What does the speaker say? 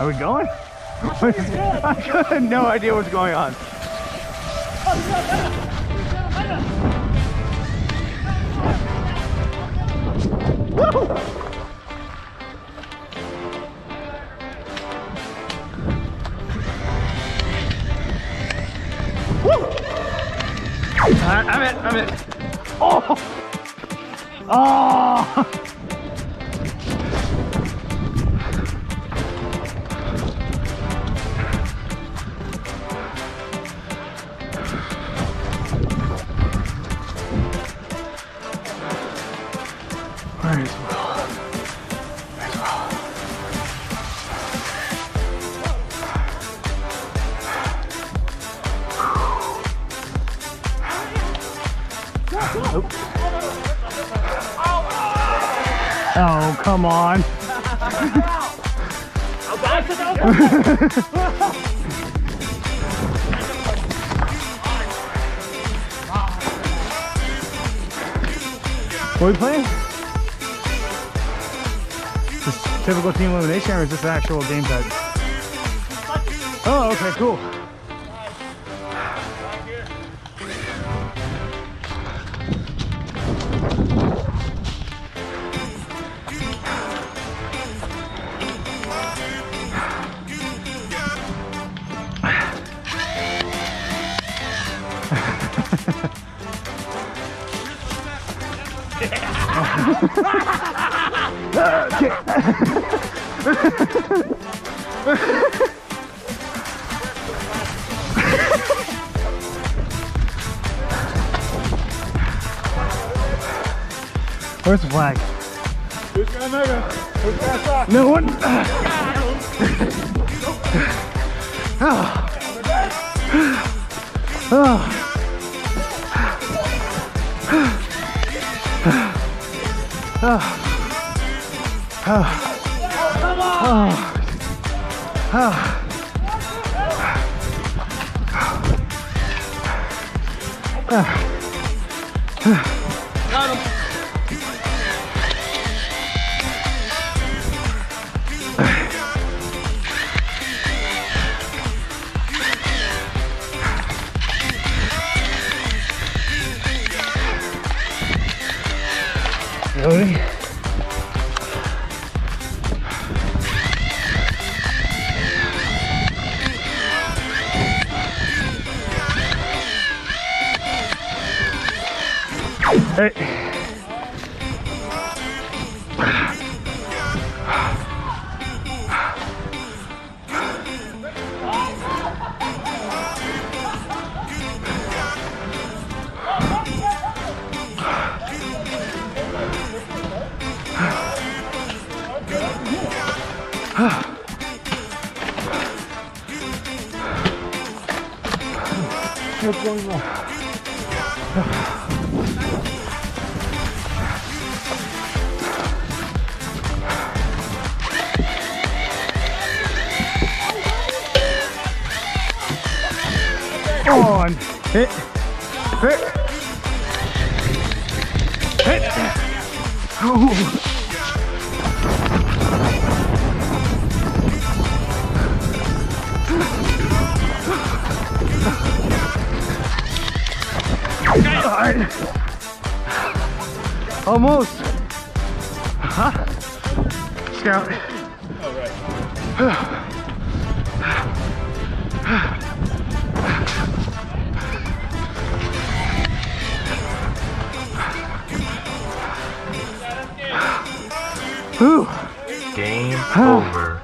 Are we going? I have no idea what's going on. Woo! I'm it, I'm it. Oh! Oh! Will? Nope. Oh, come on. What are we playing? Just typical team elimination or is this an actual game type? Oh, okay, cool. Where's the flag? Who's gonna mega? Who's gonna suck? No one. 아, 아, 아, Loading. Hey. What's going on? On. Hit. Hit. Hit. Oh. Alright. Almost. Huh? Scout. Ooh. Game over.